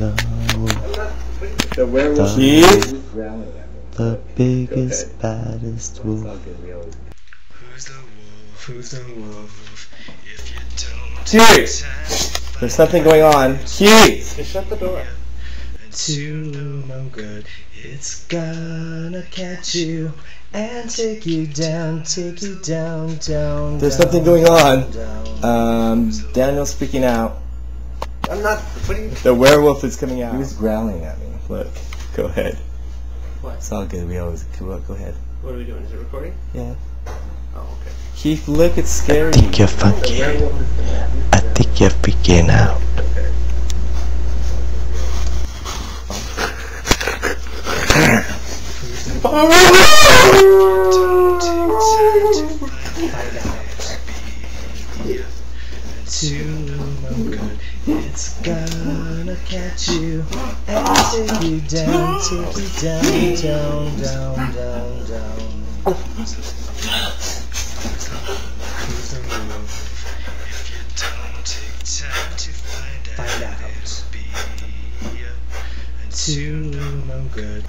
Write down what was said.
The, The werewolf Keith? is growling at me. the biggest, baddest wolf. Good, Who's the wolf? Who's the wolf? If you don't Keith! There's something going on. Keith! Just shut the door. to no good, it's gonna catch you and take you down, take you down, down. There's down, something going on. Down. Um, Daniel's freaking out. I'm not. What are you? The werewolf is coming out. He was growling at me. Look, go ahead. What? It's all good. We always go, go ahead. What are we doing? Is it recording? Yeah. Oh, okay. Keith, look, it's scary. I think you're The funky. werewolf is coming at me. I think you're freaking out. Okay. To no good, it's gonna catch you and take you down, take you down, down, down, down, down. If you don't take time to find be to no good.